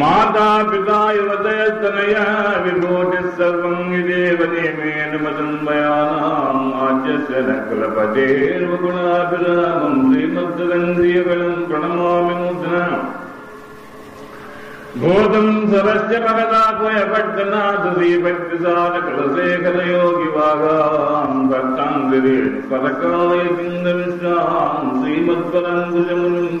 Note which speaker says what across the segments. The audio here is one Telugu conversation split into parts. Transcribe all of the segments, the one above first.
Speaker 1: माता पिता युवतयस्तनया विभूतिः सर्वम् यदेव नियमेन मदन्मयानाम् आद्यस्य न कुलपतेर्वगुणाभिरामम् श्रीमद्दन्द्रियगणम् प्रणमामि नूतना भूतम् सरस्य भगदात्मयपट्टनाथ श्रीभक्तिसारकुलशेखरयोगिवागाम् भक्ताङ्गिरेण परकालय पिन्दविश्राम् श्रीमत्पराङ्कुशमुनिम्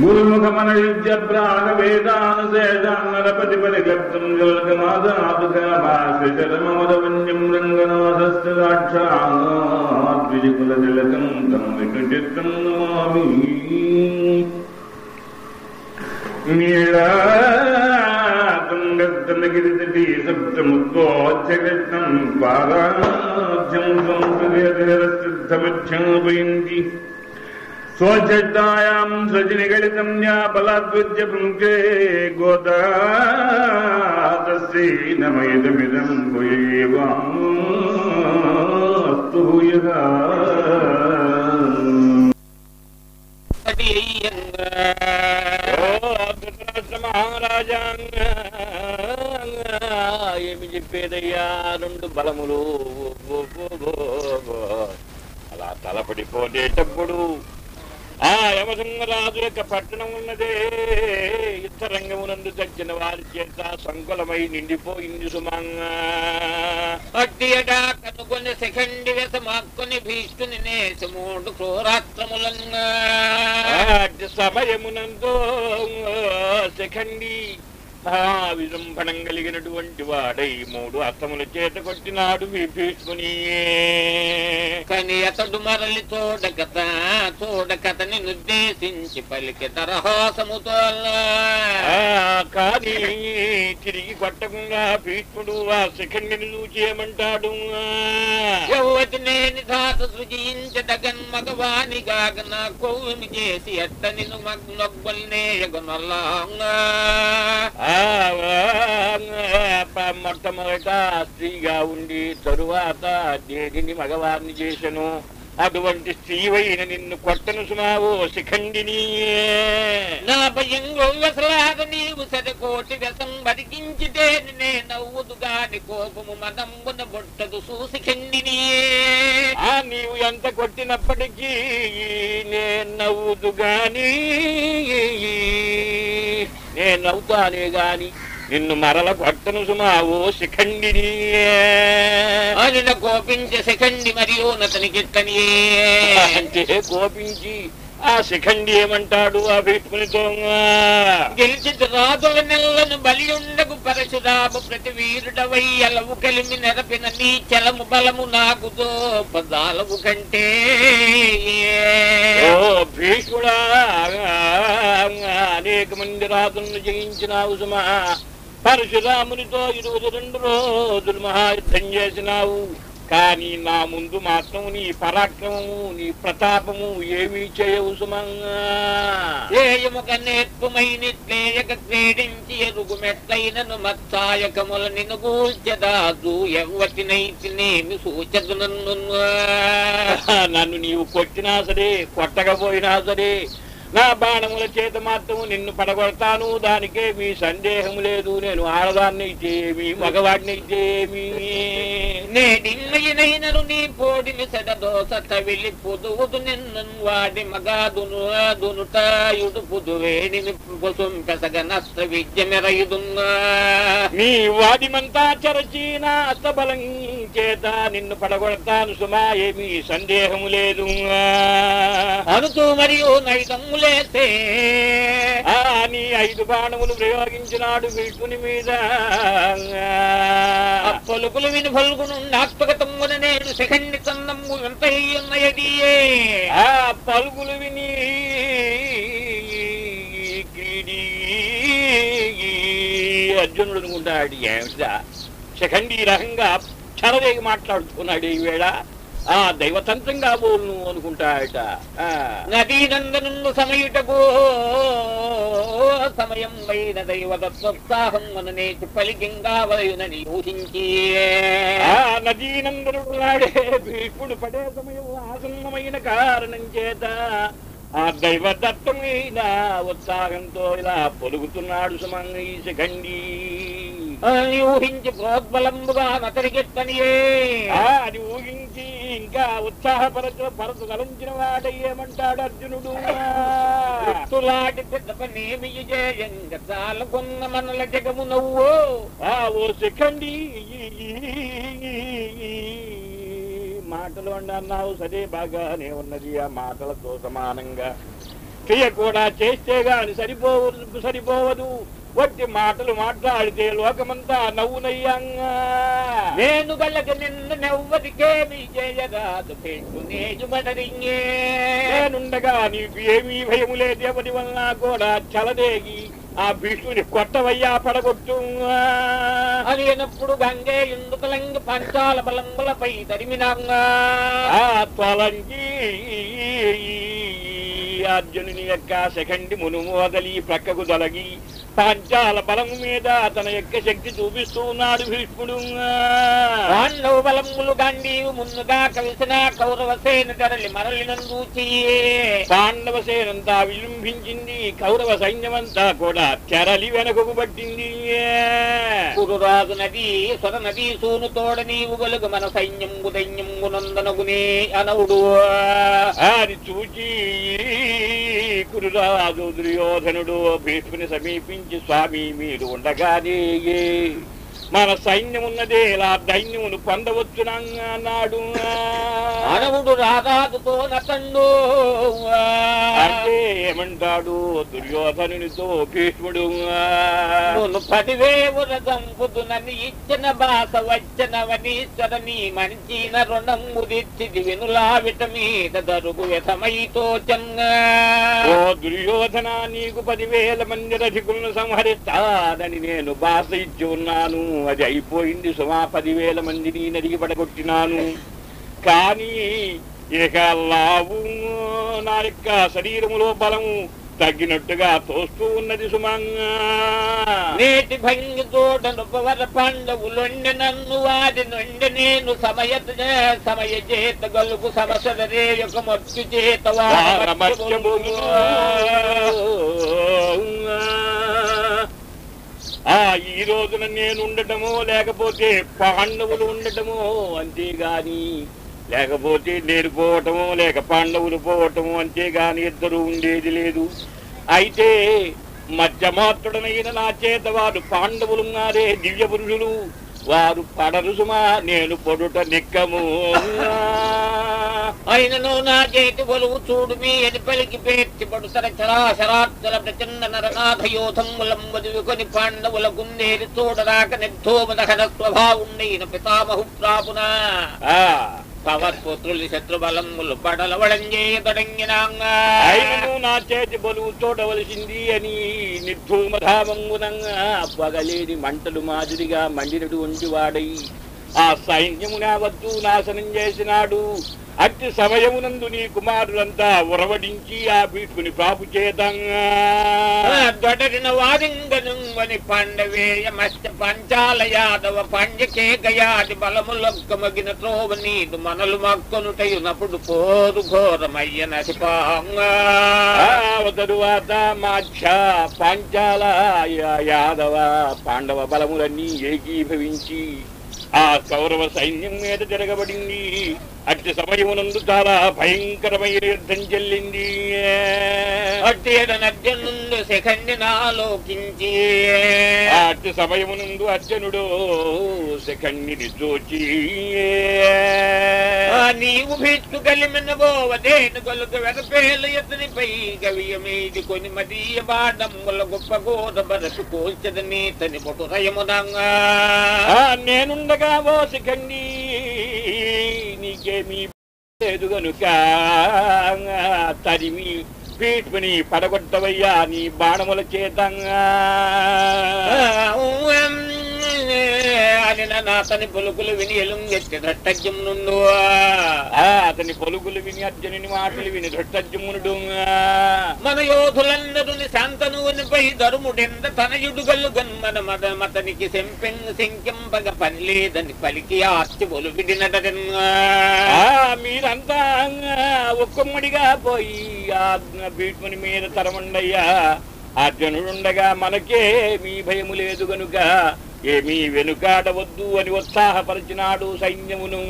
Speaker 1: గురుముఖమనయుజ్యప్రాణ వేదానుశేషాన్నరపతిపరిగర్తం జలకమాదాతుకమాశ్రిచరమమదవన్యం రంగనాథస్య సాక్షాద్విజికులతిలకం తం వికచిత్తం నమామి నీళాతుంగస్తనగిరితటీ సప్తముద్వోచ్చకృష్ణం పాదాధ్యం సంసురేధరసిద్ధమధ్యాపయంతి संस्कृतिरसिद्धमच्छापयन्ति स्वच्छतायाम् सजनिगलितम् या बलाद्विद्य पुङ्के गोदातस्यै नमयदमिदम् भूयेवास्तु भूयः
Speaker 2: మహారాజా ఏమి చెప్పేదయ్యా రెండు బలములు అలా తలపడిపోయేటప్పుడు ఆ యమసింహరాజు యొక్క పట్టణం ఉన్నదే. యుద్ధరంగమునందు తగ్గిన వారి చేత సంకులమై నిండిపోయింది సుమంగా.
Speaker 3: అట్టియట కనుకొని సెకండి వెసమాక్కొని భీష్టుని నేసి మూడు క్రూరాత్రములంగా
Speaker 2: సమయమునందు శఖండి మహావిజృంభణం కలిగినటువంటి వాడై మూడు అత్తముల చేత కొట్టినాడు విభీష్ముని
Speaker 3: కని అతడు మరలి చూడకత చూడకతని నిర్దేశించి పలికి తరహాసముతో
Speaker 2: కానీ తిరిగి కొట్టకుండా భీష్ముడు ఆ శఖండిని చూచి ఏమంటాడు?
Speaker 3: యౌవతి నేని ధాత సృజించదగన్ మగవాని గాగన కొవ్వుమి చేసి ఎట్ట నిన్ను
Speaker 2: ఆ, మొట్టమొదట స్త్రీగా ఉండి తరువాత దేవిని మగవారిని చేశను? అటువంటి స్త్రీవైన నిన్ను కొట్టను సుమావో శిఖండిని.
Speaker 3: నా భయం గొవ్వసలాద నీవు సరికోటి వ్యసం బతికించితే నే నవ్వుదుగాని కోపము మదంబున బొట్టదు చూసి
Speaker 2: ఆ నీవు ఎంత కొట్టినప్పటికీ నే నవ్వుదుగాని. గాని నేను నవ్వుతానే గాని నిన్ను మరల కొట్టను సుమావో శిఖండిని
Speaker 3: కోపించే సెకండి మరియు నతనికిట్టని
Speaker 2: అంటే కోపించి ఆ శిఖండి ఏమంటాడు ఆ భీష్మునితో?
Speaker 3: గెలిచి రాజుల నెల్లను బలియుండకు పరశురాము ప్రతి వీరుడవై అలవు కలిమి నెరపిన నీ చలము బలము నాకు పదాలవు కంటే.
Speaker 2: ఓ భీష్ముడా అనేక మంది రాజులను జయించినావు సుమా. పరశురామునితో ఇరవై రెండు రోజులు మహాయుద్ధం చేసినావు. కానీ నా ముందు మాత్రం నీ పరాక్రమము నీ ప్రతాపము ఏమీ చేయవు సుమంగా.
Speaker 3: ఏయముక నేర్పుమై నిట్లేయక క్రీడించి ఎరుగు మెట్లైనను మత్సాయకముల నిన్ను గూల్చదాదు ఎవ్వతినైతినేమి సూచదు నన్ను
Speaker 2: నన్ను నీవు కొట్టినా సరే కొట్టకపోయినా సరే నా బాణముల చేత మాత్రము నిన్ను పడగొడతాను. దానికే మీ సందేహం లేదు. నేను ఆడదాన్ని ఏమి మగవాడిని అయితే ఏమి
Speaker 3: నేడిమ్మయినైనను నీ పోడిని సెడదోస తవిలి పుదువుదు నిన్ను వాడి మగాదును దునుటాయుడు పుదువేడిని పొసుం పెసగ నష్ట విద్య మెరయుదున్నా.
Speaker 2: నీ వాడిమంతా చరచి నా అస్తబలం చేత నిన్ను పడగొడతాను సుమా ఏమీ సందేహము లేదు.
Speaker 3: అనుతూ మరియు నైదమ్ములేసే
Speaker 2: ఆ నీ ఐదు బాణములు ప్రయోగించినాడు వీటుని మీద.
Speaker 3: పలుకులు విని పలుకును నాత్మకతమ్మున నేను శిఖండి చందమ్ము ఎంత
Speaker 2: ఆ పలుకులు విని అర్జునుడు అనుకుంటాడు ఏమిటా శఖండి రకంగా చరవేగి మాట్లాడుతున్నాడు ఈ వేళ. ఆ దైవతంత్రంగా బోల్ను అనుకుంటాడట. ఆ,
Speaker 3: నదీ నందనుండు సమయుటకు సమయం వైన దైవతత్వోత్సాహం మననేటి పలికింగా వలయునని ఊహించి.
Speaker 2: ఆ నదీనందనుడు నాడే భీష్ముడు పడే సమయం ఆసన్నమైన కారణం చేత ఆ దైవదత్తమైన ఉత్సాహంతో ఇలా పొలుగుతున్నాడు సుమంగ ఈ శఖండి.
Speaker 3: అని ఊహించి ప్రోద్బలంబుగా నతరికెత్తనియే
Speaker 2: అది ఊహించి ఇంకా ఉత్సాహపరచు పరచు తలంచిన వాడయ్యేమంటాడు అర్జునుడు?
Speaker 3: పనేమి జయంగ చాలకున్న మనల జగము నవ్వు.
Speaker 2: ఆ ఓ సెకండి. మాటలు అండి అన్నావు సరే బాగానే ఉన్నది. ఆ మాటలతో సమానంగా క్రియ కూడా చేస్తే గాని సరిపోవదు సరిపోవదు. వట్టి మాటలు మాట్లాడితే లోకమంతా నవ్వునయ్యంగా.
Speaker 3: నేను గలక నిన్ను నెవ్వరికేమి చేయరాదు పెట్టు నేను మడరింగే
Speaker 2: నేనుండగా నీకు ఏమీ భయము లేదు ఎవరి వలన కూడా చలదేగి ఆ భీష్ముని కొట్టవయ్యా పడగొట్టు
Speaker 3: అని అయినప్పుడు గంగే ఎందుకలంగి పంచాల బలంబులపై తరిమినాంగా.
Speaker 2: ఆ తొలంగి అర్జునుని యొక్క శకండి మునుమోదలి ప్రక్కకు తొలగి పాంచాల బలము మీద తన యొక్క శక్తి చూపిస్తూ ఉన్నాడు భీష్ముడు.
Speaker 3: పాండవ బలములు గాంధీ ముందుగా కలిసిన కౌరవ సేన తరలి మరలినందు
Speaker 2: పాండవ సేనంతా విజృంభించింది కౌరవ సైన్యమంతా కూడా చెరలి వెనకకు పట్టింది.
Speaker 3: కురురాజు నది సొర నది సూను తోడ నీవు గలుగు మన సైన్యం దైన్యంబు నందనగునే అనవుడు.
Speaker 2: అది చూచి కురురాజు దుర్యోధనుడు భీష్ముని సమీపించి స్వామి మీరు ఉండగానే మన సైన్యం ఉన్నదే ఇలా దైన్యమును పొందవచ్చునా అన్నాడు
Speaker 3: అనవుడు రారాజుతో నతండు
Speaker 2: అంటే ఏమంటాడు? దుర్యోధనునితో భీష్ముడు.
Speaker 3: పదివేవుల దంపుదు నన్ను ఇచ్చిన బాస వచ్చినవనీశ్వర నీ మంచిన రుణం ముదిచ్చిది వినులావిట మీద దరుగు వ్యథమైతో
Speaker 2: ఓ దుర్యోధన నీకు పదివేల మంది రథికులను సంహరిస్తానని నేను బాస ఇచ్చి ఉన్నాను. అది అయిపోయింది సుమా పదివేల మందిని నదికి పడగొట్టినాను. కానీ ఇక లావు నా యొక్క శరీరములో బలము తగ్గినట్టుగా తోస్తూ ఉన్నది సుమంగా
Speaker 3: నేటి భంగి తోటను పవర పాండవులొండి నన్ను వాడి నుండి నేను సమయ సమయ చేత గలుగు సమసరే యొక్క మత్తు చేత
Speaker 2: వారమత్యములు. ఆ ఈ రోజున నేను ఉండటమో లేకపోతే పాండవులు ఉండటమో అంతేగాని లేకపోతే నేను పోవటమో లేక పాండవులు పోవటమో అంతేగాని ఇద్దరు ఉండేది లేదు. అయితే మధ్యమాత్రుడనైన నా చేత వారు పాండవులున్నారే దివ్య పురుషులు వారు పడరు సుమా నేను పొడుట నిక్కము.
Speaker 3: అయినను నా చేతి బలువు చూడు మీ అని పలికి పేర్చి పడుతర చరాశరాత్తుల ప్రచండ నరనాథ యోధములంబది కొని పాండవుల గుండేరి చూడరాక నిర్ధోమదహన స్వభావుండైన పితామహు ప్రాపున
Speaker 2: ఆ
Speaker 3: పవత్పుత్రులు శత్రుబలములు పడల వడంజేయదొడంగినాంగా
Speaker 2: నా చేతి బలువు చూడవలసింది అని నిర్ధూమధామంగునంగా పగలేని మంటలు మాదిరిగా మండినటువంటి వాడై ఆ సైన్యమున వద్దు నాశనం చేసినాడు. అట్టి సమయమునందు నీ కుమారులంతా ఉరవడించి ఆ భీష్ముని ప్రాపు చేతంగా
Speaker 3: దొడరిన వారింగనుంగని పండవేయ మత్స్య పంచాల యాదవ పంజకే గయాది బలములొక్కమగిన త్రోవ నీదు మనలు మక్కొనుటయునప్పుడు పోరు ఘోరమయ్య నసిపాంగా
Speaker 2: తరువాత మాక్ష పాంచాల యాదవ పాండవ బలములన్నీ ఏకీభవించి ఆ కౌరవ సైన్యం మీద తిరగబడింది అట్టి సమయమునందు చాలా భయంకరమైన యుద్ధం చెల్లింది.
Speaker 3: అట్టేడనర్జనుండు శిఖండిని ఆలోకించి
Speaker 2: ఆ అట్టి సమయమునందు అర్జునుడు శిఖండిని చూచి.
Speaker 3: నీవు భీష్టు కలిమిన గోవదేను గొలుగు వెరపేల ఎతనిపై గవియమీది కొని మదీయ బాడమ్ముల గొప్ప గోద బరసు కోల్చద నీతని పొటు రయమునంగా
Speaker 2: నేనుండగా ఓ శిఖండి. నీకేమీ లేదు గనుక తరిమి పీఠుని పడగొట్టవయ్యా నీ బాణముల చేతంగా
Speaker 3: అని నాతని పులుకులు విని ఎలుంగెత్తి దట్టజ్యం నుండు
Speaker 2: ఆ అతని పలుకులు విని అర్జునుని మాటలు విని దృష్టజ్యమునుడు
Speaker 3: మన యోధులందరూ శాంతనువునిపై ధరుముడెంద తనయుడుగల్లు గన్మన మద మతనికి సెంపెంగ్ శంకింపగ పని లేదని పలికి ఆర్చి ఒలువిడినటన్నా
Speaker 2: ఆ మీరంతా ఒక్కమ్మడిగా పోయి ఆ భీష్ముని మీద తరమండయ్యా. అర్జునుడుండగా మనకే మీ భయము లేదు గనుక ఏమీ వెనుకాడవద్దు అని ఉత్సాహపరిచినాడు సైన్యమును.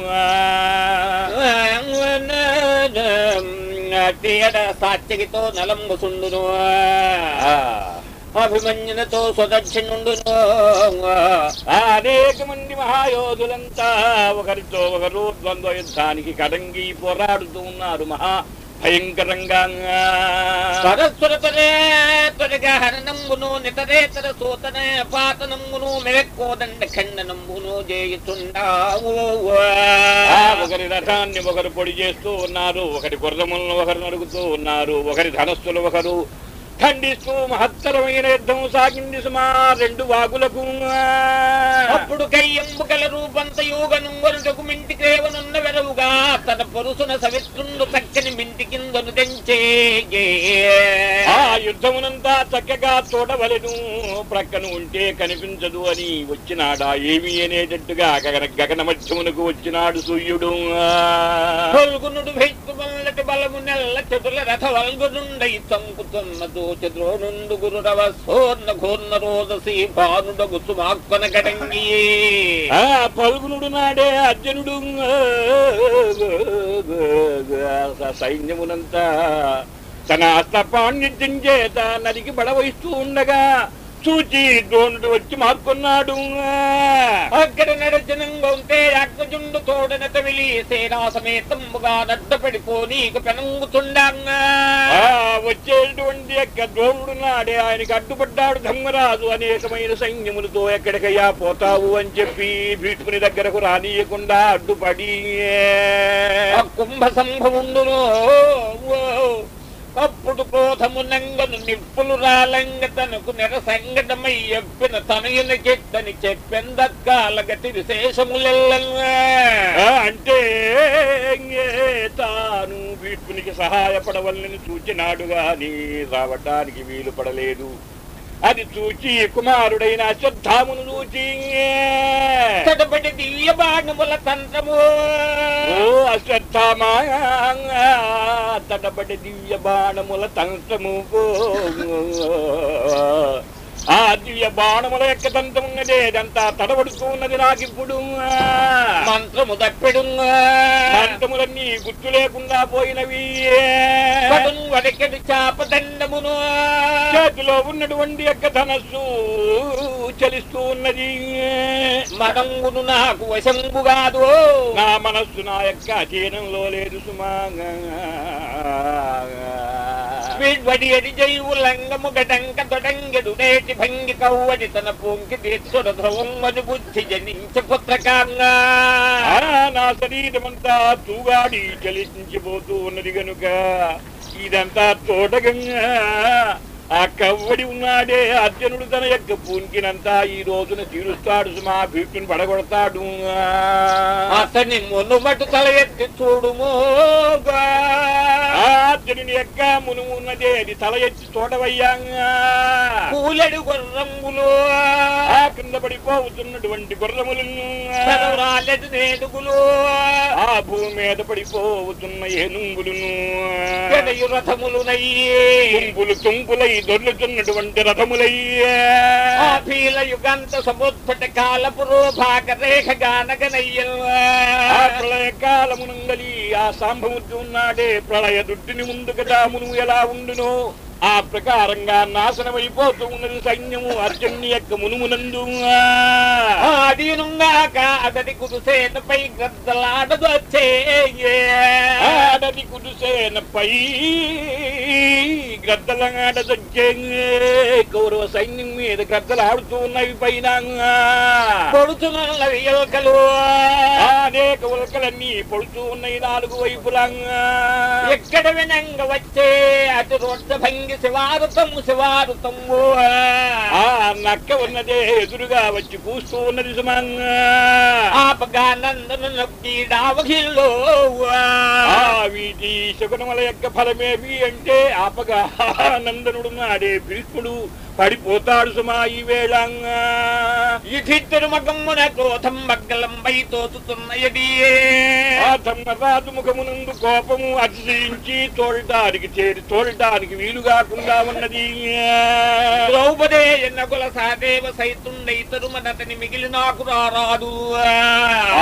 Speaker 3: తీయడ సాత్యగితో నలంబు సుండును
Speaker 2: ఆ,
Speaker 3: అభిమన్యునతో సుదర్శనుండును
Speaker 2: ఆ అనేక మంది మహాయోధులంతా ఒకరితో ఒకరు ద్వంద్వ యుద్ధానికి కడంగి పోరాడుతూ ఉన్నారు. మహా భయంకరంగా
Speaker 3: సరస్వరతరే త్వరగా హరణంబును నితరేతర సూతనే పాతనంబును మెరక్కోదండ ఖండనంబును చేయుచుండావు
Speaker 2: ఒకరి రథాన్ని ఒకరు పొడి చేస్తూ ఉన్నారు ఒకరి గుర్రములను ఒకరు నడుగుతూ ఉన్నారు ఒకరి ధనస్సులు ఒకరు ఖండిస్తూ మహత్తరమైన యుద్ధం సాగింది సుమా రెండు వాగులకు.
Speaker 3: అప్పుడు కయ్యంబు కల రూపంతయు గనుంగరుటకు మింటి క్రేవనున్న వెరవుగా తన పొరుసున సవిత్రుండు చక్కని మింటి కిందను తెంచే
Speaker 2: ఆ యుద్ధమునంతా చక్కగా చూడవలెను ప్రక్కన ఉంటే కనిపించదు అని వచ్చినాడా ఏమి అనేటట్టుగా గగన గగన మధ్యమునకు వచ్చినాడు సూర్యుడు.
Speaker 3: బలము నెల్ల చెదుల రథ వల్గునుండై చంకుతున్న దోచ ద్రోణుండు గురుడవ సోర్ణ ఘోర్ణ రోదసి భానుడగు సుమాక్కొన గడంగి
Speaker 2: ఆ పల్గునుడు నాడే అర్జునుడు. సైన్యమునంతా తన అస్త్రపాండిత్యం చేత నరికి బడవహిస్తూ ఉండగా చూచి ద్రోణుడు వచ్చి మార్కొన్నాడు.
Speaker 3: అక్కడ నడచనంగా ఉంటే అగ్రజుండు తోడన తమిలి సేనా నీకు పెనంగుతుండంగా
Speaker 2: ఆ వచ్చేటువంటి యొక్క ద్రోణుడు నాడే ఆయనకి అడ్డుపడ్డాడు ధర్మరాజు. అనేకమైన సైన్యములతో ఎక్కడికయ్యా పోతావు అని చెప్పి భీష్ముని దగ్గరకు రానియకుండా అడ్డుపడి.
Speaker 3: కుంభ సంభవుండును అప్పుడు క్రోధమునంగను నిప్పులు రాలంగ తనకు నెర సంగటమై ఎప్పిన తనయుని చెట్టని చెప్పెందక్కాలగతి విశేషములెల్లంగా
Speaker 2: అంటే తాను భీష్మునికి సహాయపడవల్లని చూచినాడు గాని రావటానికి వీలు పడలేదు అది చూచి కుమారుడైన అశ్వత్థామును చూచి.
Speaker 3: తడబడి దివ్య బాణముల తంత్రము.
Speaker 2: ఓ అశ్వత్థామా తడబడి దివ్య బాణముల తంత్రము. ఆ దివ్య బాణముల యొక్క తంత్రం ఉన్నదే అదంతా తడబడుతూ ఉన్నది నాకిప్పుడు
Speaker 3: మంత్రము తప్పెడు
Speaker 2: మంత్రములన్నీ గుర్తు లేకుండా పోయినవి.
Speaker 3: కడున్ వడకెడు చాప దండమును.
Speaker 2: చేతిలో ఉన్నటువంటి యొక్క ధనస్సు చలిస్తూ ఉన్నది.
Speaker 3: మనంగును నాకు వశంబు కాదు.
Speaker 2: నా మనస్సు నా యొక్క అధీనంలో లేదు సుమా.
Speaker 3: విడ్వడి లంగము గటంక తొడంగెడు భంగి కవ్వడి తన బుద్ధి జనించ పుత్రకాంగా
Speaker 2: నా శరీరమంతా తూగాడి చలించిపోతూ ఉన్నది గనుక ఇదంతా తోటగంగా ఆ కవ్వడి ఉన్నాడే అర్జునుడు తన యొక్క పూంకినంతా ఈ రోజున తీరుస్తాడు సుమా భీష్ముని పడగొడతాడు.
Speaker 3: అతని మునుమటు తల ఎత్తి చూడుమో
Speaker 2: అర్జునుని యొక్క మునుము ఉన్నదే అది తల ఎత్తి చూడవయ్యా.
Speaker 3: కూలెడు గుర్రములు.
Speaker 2: ఆ కింద పడిపోతున్నటువంటి గుర్రములను
Speaker 3: రాలేదు నేడుగులు
Speaker 2: ఆ భూమి మీద పడిపోతున్న ఏనుగులను.
Speaker 3: రథములునయ్యి.
Speaker 2: తుంపులు తుంపులై దొర్లుతున్నటువంటి రథములయ్యా.
Speaker 3: ఆ భీల యుగంత సముద్భట కాలపు రోభాగ రేఖ గానగనయ్యల్
Speaker 2: ఆ ప్రళయ కాలమునంగలి ఆ సాంభముద్దు ఉన్నాడే ప్రళయ దుడ్డిని ముందు కదా మును ఎలా ఉండునో? ఆ ప్రకారంగా నాశనమైపోతూ ఉన్నది సైన్యము అర్జున్ని యొక్క మునుమునందు
Speaker 3: ఆడినున్నాక అతడి కుదుసేనపై గద్దలాడదు వచ్చే
Speaker 2: ఆడది కుదుసేనపై గ్రద్దలాడదొచ్చే కౌరవ సైన్యం మీద గ్రద్దలు ఆడుతూ ఉన్నవి పైన
Speaker 3: పొడుచున్న ఎలుకలు
Speaker 2: అనేక ఉలకలన్నీ పొడుతూ ఉన్నాయి నాలుగు వైపులంగా
Speaker 3: ఎక్కడ వినంగ వచ్చే అటు రొడ్డ భంగి శివారుతము శివారుతము.
Speaker 2: ఆ నక్క ఉన్నదే ఎదురుగా వచ్చి కూస్తూ ఉన్నది సుమంగా.
Speaker 3: ఆపగా నందను నొక్కి డావగిల్లో
Speaker 2: వీటి శకునముల యొక్క ఫలమేమి అంటే ఆపగా నందనుడు నాడే భీష్ముడు పడిపోతాడు సుమా ఈ వేళంగా?
Speaker 3: ఇఠిద్దరు మగమ్మున క్రోధం మగ్గలంపై తోచుతున్నయది
Speaker 2: ఆ ధర్మరాజు ముఖమునందు కోపము అతిశయించి తోడటానికి చేరి తోడటానికి వీలు కాకుండా ఉన్నది.
Speaker 3: ద్రౌపదే ఎన్నకుల సాదేవ సైతుండై తరుమనతని మిగిలి నాకు రారాదు.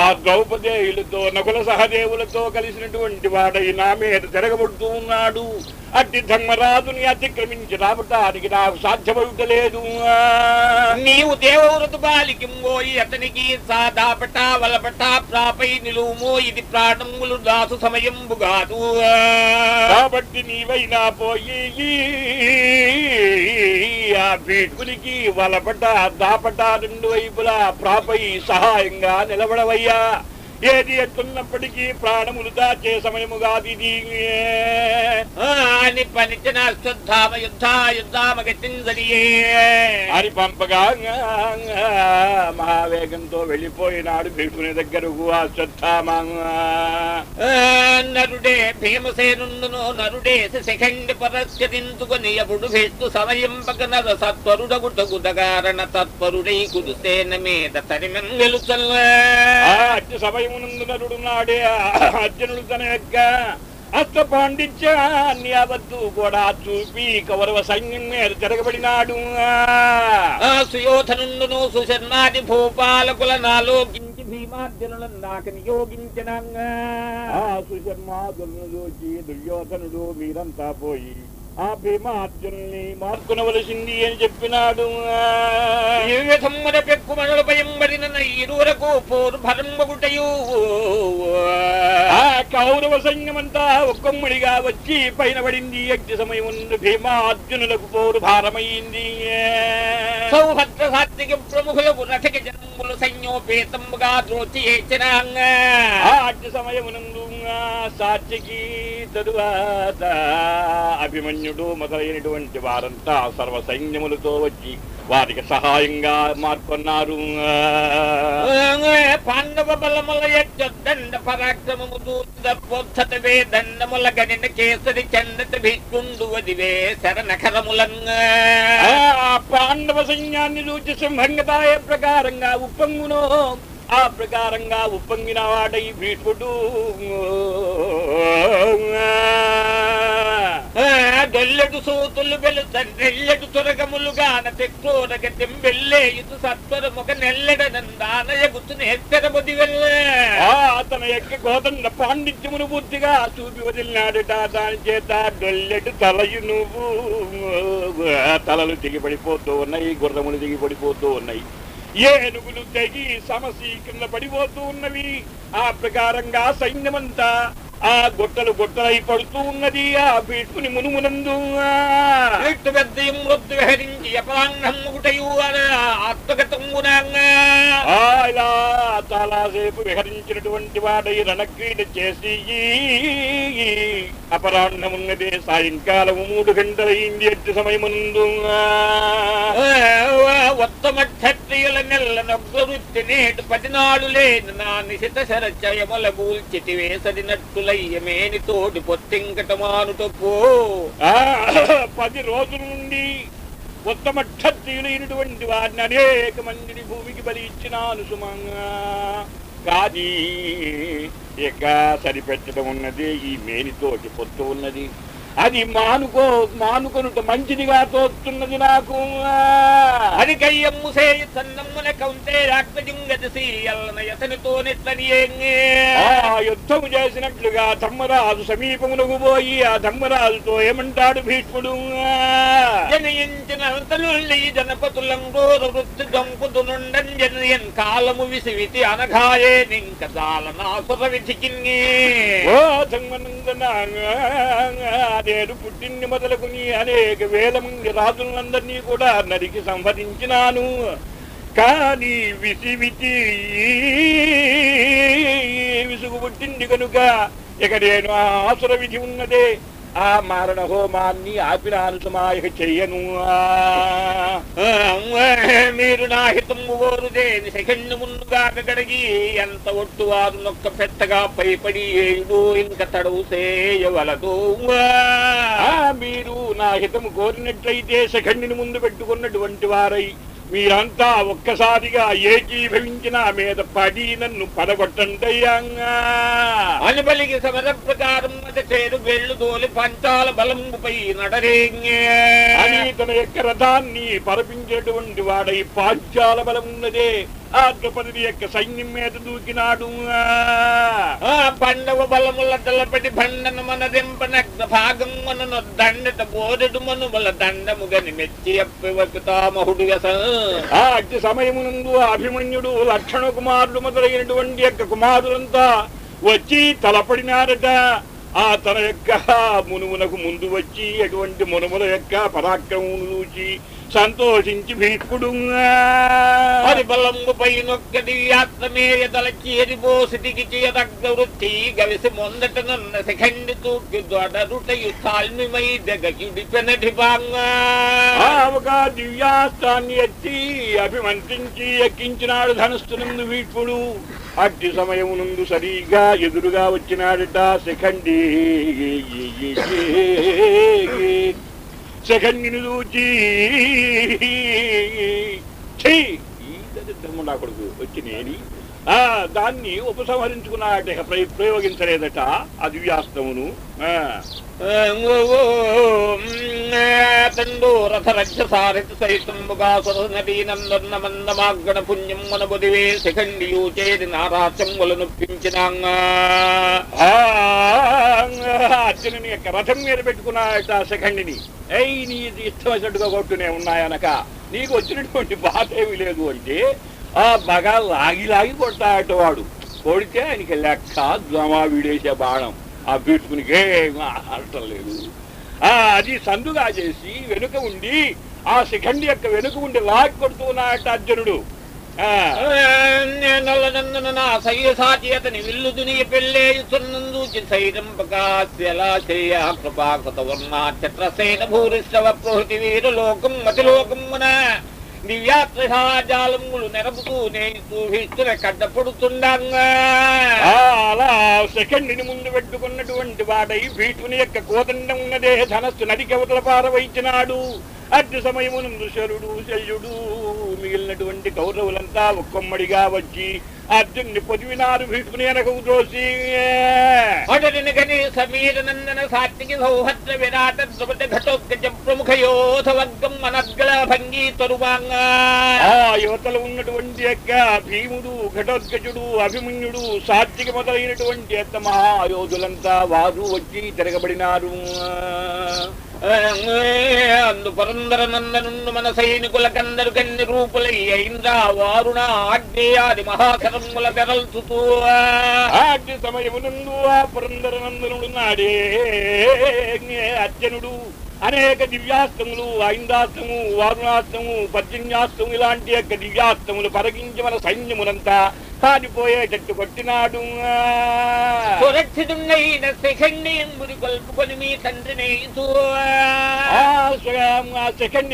Speaker 2: ఆ ద్రౌపదేయులతో నకుల సహదేవులతో కలిసినటువంటి వాడై నా మీద తిరగబడుతూ ఉన్నాడు. అట్టి ధర్మరాజుని అతిక్రమించి రావటానికి నాకు సాధ్యపడలేదు
Speaker 3: నీవు దేవవ్రత బాలికింగోయి అతనికి సాదాపట వలపట ప్రాపై నిలువుమో ఇది ప్రాణములు దాసు సమయంబు కాదు.
Speaker 2: కాబట్టి నీవైనా పోయి ఆ భీష్మునికి వలపట దాపట రెండు వైపులా ప్రాపై సహాయంగా నిలబడవయ్యా. ఏది ఎట్టున్నప్పటికీ ప్రాణములు దాచే సమయము కాదు ఇది
Speaker 3: అని పనిచిన అశ్వత్థామ యుద్ధ యుద్ధామ గతిందరియే
Speaker 2: అని పంపగా మహావేగంతో వెళ్ళిపోయినాడు భీష్ముని దగ్గరకు శ్రద్ధామంగా
Speaker 3: నరుడే భీమసేనుండును నరుడే శిఖండి పరస్కరించుకొని ఎప్పుడు భేస్తు సమయంపక నర సత్వరుడగుటగుదగారణ తత్పరుడై కుదుసేన మీద తరిమెన్ వెలుచల్ల.
Speaker 2: ఆ అతి సమయమునందు నరుడు నాడే అర్జునుడు తన యొక్క అస్త పాండిత్యాన్ని అవద్దు కూడా చూపి కౌరవ సైన్యం మీద తిరగబడినాడు.
Speaker 3: ఆ సుయోధనుండును సుశర్మాది భూపాలకుల నాలోకించి భీమార్జునులను నాకు నియోగించిన
Speaker 2: సుశర్మాదులను చూచి దుర్యోధనుడు మీరంతా పోయి ఆ భీమార్జునుల్ని మార్కునవలసింది అని చెప్పినాడు. ఆ కౌరవ సైన్యమంతా ఒక్కమ్మడిగా వచ్చి పైన పడింది. యజ్ఞ సమయం ముందు భీమార్జునులకు పోరు భారమైంది
Speaker 3: సౌభద్ర సాత్విక ప్రముఖులకు రథక జనములు సైన్యోపేతముగా ద్రోచి
Speaker 2: ఆ అడ్డ సమయమునందు సాత్యకి తరువాత అభిమన్యుడు మొదలైనటువంటి వారంతా సర్వ సైన్యములతో వచ్చి వారికి సహాయంగా మార్కొన్నారు.
Speaker 3: పాండవ బలముల యజ్ఞ పరాక్రమము దూత వేదండముల గనిన కేసరి చండత భీష్ముండు వదివే శరణఖరములంగా.
Speaker 2: ఆ పాండవ సైన్యాన్ని చూచి సింహంగతాయ ప్రకారంగా ఉప్పంగునో. ఆ ప్రకారంగా ఉప్పొంగిన వాడై భీష్ముడు
Speaker 3: డొల్లెడు సూతులు వెలుతెల్లెడు తురగములుగాన తెక్కోరగ తెంబెల్లే ఇటు సత్వరముక నెల్లెడ నందానయ గుర్తు నేర్పెరబుది
Speaker 2: ఆ తన ఎక్క గోతండ పాండిత్యమును బుద్ధిగా చూపి వదిలినాడట. దాని చేత డొల్లెడు తలయు నువ్వు. తలలు దిగిపడిపోతూ ఉన్నాయి గుర్రములు దిగిపడిపోతూ ఉన్నాయి. ఏనుగులు తెగి సమసి కింద పడిపోతూ ఉన్నవి. ఆ ప్రకారంగా సైన్యమంతా ఆ గొట్టలు గొట్టలై పడుతూ ఉన్నది ఆ భీష్ముని మునుమునందు.
Speaker 3: ఇటు పెద్ద మృద్దు విహరించి
Speaker 2: ఆ ఇలా చాలాసేపు విహరించినటువంటి వాడై రణక్రీడ చేసి అపరాహ్నమున్నదే సాయంకాలము మూడు గంటలైంది ఎట్టి సమయముందు
Speaker 3: ఉత్తమ క్షత్రియుల నెల్ల నొగ్గరుత్తి నేటు పదినాడు లేని నా నిశిత శరచయముల గూల్చితి వేసడినట్టులయ్యమేని తోటి పొత్తింకటమానుట
Speaker 2: పది రోజుల నుండి ఉత్తమ క్షత్రియులైనటువంటి వారిని అనేక మందిని భూమికి బలి ఇచ్చినాను సుమంగా. కానీ ఇక సరిపెట్టడం ఉన్నది ఈ మేనితోటి పొత్తు ఉన్నది. అది మానుకో మానుకొనుట మంచిదిగా తోస్తున్నది నాకు.
Speaker 3: అది కయ్యమ్ము సేయి సన్నమ్మున కౌంటే నెట్లని
Speaker 2: ఆ యుద్ధము చేసినట్లుగా ధర్మరాజు సమీపమునకు పోయి ఆ ధర్మరాజుతో ఏమంటాడు భీష్ముడు?
Speaker 3: జనయించిన జనపతులం రోరు వృత్తి దంపుతునుండం జనయన్ కాలము విసివితి అనఘాయే నింక విధికిన్ని
Speaker 2: ఓ ధర్మనందన? నేను మొదలకు మొదలుకుని అనేక వేల మంది రాజులందరినీ కూడా నరికి సంహరించినాను. కానీ విసి విసి విసుగు పుట్టింది కనుక ఇక నేను ఆసుర విధి ఉన్నదే. ఆ మారణ హోమాన్ని ఆపిన సుమా చెయ్యను
Speaker 3: మీరు నా హితము కోరుదేని సెకండ్ ముందుగా కడిగి ఎంత ఒట్టువారు నొక్క పెద్దగా పైపడి ఏడు ఇంక తడవు చేయవలదు
Speaker 2: మీరు నా హితము కోరినట్లయితే సెకండ్ని ముందు పెట్టుకున్నటువంటి వారై మీరంతా ఒక్కసారిగా ఏకీభవించిన మీద పడి నన్ను పడగొట్టండయ్యాంగా
Speaker 3: అనుబలికి సమర ప్రకారం చేరు వెళ్ళు దోలి పంచాల బలంపై నడరేంగే.
Speaker 2: అని తన యొక్క రథాన్ని పరపించేటువంటి వాడై పాంచాల బలం ఉన్నదే. ఆ ద్రౌపది యొక్క సైన్యం మీద దూకినాడు
Speaker 3: ఆ పండవ బలముల తలపటి బండన మన దింపనగ్న భాగం మనను దండట బోధడు మను బల దండము గని మెచ్చి అప్పి పితామహుడు
Speaker 2: ఆ అట్టి సమయమునందు అభిమన్యుడు లక్షణ కుమారుడు మొదలైనటువంటి యొక్క కుమారులంతా వచ్చి తలపడినారట ఆ తన యొక్క మునుమునకు ముందు వచ్చి అటువంటి మునుముల యొక్క పరాక్రమం చూచి సంతోషించి భీష్ముడు
Speaker 3: అది బలంబు పై నొక్క దివ్యాత్మమే ఎదలచి ఎరిబోసిటికి చేయదగ్గ వృత్తి గవిసి మొందట నన్న శిఖండి తూకి దొడరుటయు తాల్మిమై దగయుడి పెనటిపాంగా
Speaker 2: ఒక దివ్యాస్త్రాన్ని ఎత్తి అభిమంత్రించి ఎక్కించినాడు ధనుస్తునందు భీష్ముడు అట్టి సమయమునందు సరిగా ఎదురుగా వచ్చినాడట శిఖండి. శిఖండిని చూచి చెయ్యి ఈ దరిద్రము నా కొడుకు వచ్చి నేని దాన్ని ఉపసంహరించుకున్నాడట ఇక ప్రయోగించలేదట ఆ దివ్యాస్త్రమును.
Speaker 3: పుణ్యం మన బుదివే
Speaker 2: అర్జునుని యొక్క రథం మీద పెట్టుకున్నాడట శిఖండిని. ఏయ్ నీ ఇష్టం వచ్చినట్టుగా కొట్టునే ఉన్నాయనక. నీకు వచ్చినటువంటి బాధ ఏమీ లేదు అంటే ఆ బాగా లాగి లాగి కొడతాడట వాడు. కొడితే ఆయనకి లెక్క ద్వమా వీడేసే బాణం. ఆ బీటుకునికి ఏం అర్థం లేదు. ఆ అది సందుగా చేసి వెనుక ఉండి ఆ శిఖండి యొక్క వెనుక ఉండి లాగి కొడుతూ ఉన్నాడట అర్జునుడు. ఆ.
Speaker 3: నల్లనందన నా సయ్య కృపాకృత వర్ణ చట్రసేన భూరిశ్రవ ప్రహృతి వీరు లోకం మతిలోకం మన. దివ్యాత్రజాలములు నెరపుతూ నేను భీష్టుల కడ్డపడుతుండంగా
Speaker 2: ఆ అలా సెకండ్ని ముందు పెట్టుకున్నటువంటి వాడై భీష్ముని యొక్క కోదండం ఉన్నదే ధనస్సు నదికి అవతల పారవయించినాడు అట్టి సమయమునందు శరుడు శల్యుడు మిగిలినటువంటి కౌరవులంతా ఒక్కొమ్మడిగా వచ్చి అర్జున్ని పొదివినారు భీటుని వెనకకు దోసి
Speaker 3: అడరిని గని సమీర నందన సాత్వికి సౌహద్ర విరాట ద్రుపద ఘటోత్కజ ప్రముఖ యోధ వర్గం అనర్గళ భంగి తరువాంగా.
Speaker 2: ఆ యువతలు ఉన్నటువంటి యొక్క భీముడు ఘటోత్కచుడు అభిమన్యుడు సాత్విక మొదలైనటువంటి యొక్క మహాయోధులంతా వారు వచ్చి తిరగబడినారు.
Speaker 3: అందు పరందరనందనుండు మన సైనికుల కందరు కన్ని రూపులై అయిందా వారుణ ఆగ్నేయాది మహాకరముల పెరల్చుతూ
Speaker 2: ఆగ్ని సమయమునందు ఆ పురందరనందనుడు నాడే అర్జునుడు. అనేక దివ్యాస్త్రములు ఐందాస్త్రము వారుణాస్త్రము పర్జన్యాస్త్రము ఇలాంటి యొక్క దివ్యాస్త్రములు పరగించి మన సైన్యమునంతా పారిపోయేటట్టు కొట్టినాడు.
Speaker 3: సురక్షితుండైన కొల్పుకొని మీ తండ్రిని
Speaker 2: ఆ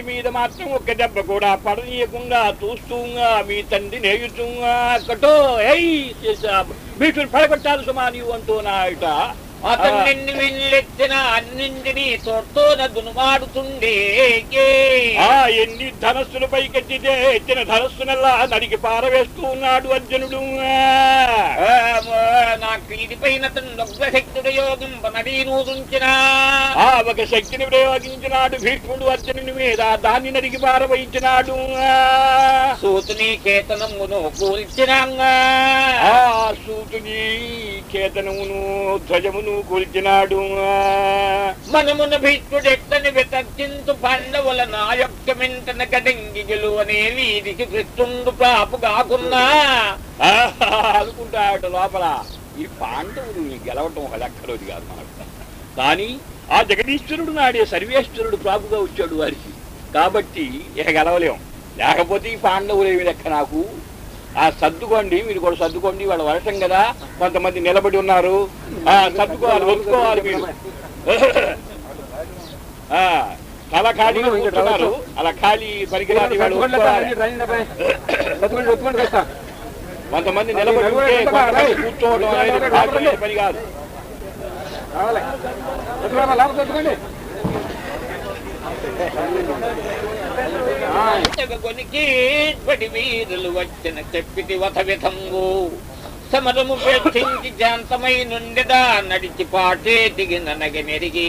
Speaker 2: మీద మాత్రం ఒక దెబ్బ కూడా పడనీయకుండా చూస్తూగా మీ తండ్రి నేయుతూగా కటో చేసా వీటిని పడగొట్టాలి సుమా నీవు అంటూ నాయట
Speaker 3: అతన్ని వెళ్ళెత్తిన అన్నింటినీ తోడుతోన దునుమాడుతుండే
Speaker 2: ఆ ఎన్ని ధనస్సులు పైకెత్తితే ఎత్తిన ధనస్సునల్లా నరికి పారవేస్తూ ఉన్నాడు అర్జునుడు. ఆ ఒక శక్తిని ప్రయోగించినాడు భీష్ముడు అర్జునుని మీద దాన్ని నరికి పారవయించినాడు
Speaker 3: సూతుని కేతనమును కూల్చినాంగా.
Speaker 2: ఆ సూతుని కేతనమును ధ్వజమును కూల్చినాడు.
Speaker 3: మనమున భీష్ముడెత్తని వితర్చించు పాండవుల నాయొక్కమింటన గడంగి గెలువనే వీరికి కృష్ణుండు ప్రాపు కాకున్నా
Speaker 2: అనుకుంటాడు లోపల. ఈ పాండవులు గెలవటం ఒక లెక్కలోది కాదు మనకు. కానీ ఆ జగదీశ్వరుడు నాడే సర్వేశ్వరుడు ప్రాపుగా వచ్చాడు వారికి. కాబట్టి ఇక గెలవలేం. లేకపోతే ఈ పాండవులు ఏమి లెక్క నాకు? ఆ సర్దుకోండి మీరు కూడా సర్దుకోండి వాళ్ళ వర్షం కదా కొంతమంది నిలబడి ఉన్నారు. సర్దుకోవాలి ఒప్పుకోవాలి మీరు. ఆ, తల ఖాళీగా కూర్చున్నారు. అలా ఖాళీ పరికరాలు కొంతమంది నిలబడి ఉంటే కొంతమంది కూర్చోవడం అనేది సాధ్యమైన పని కాదు.
Speaker 3: కొనికి పడి వీరులు వచ్చిన చెప్పితి వత విధంగు సమరము పెట్టించి శాంతమై నుండిదా నడిచి పాటే దిగిన నగ నెరిగి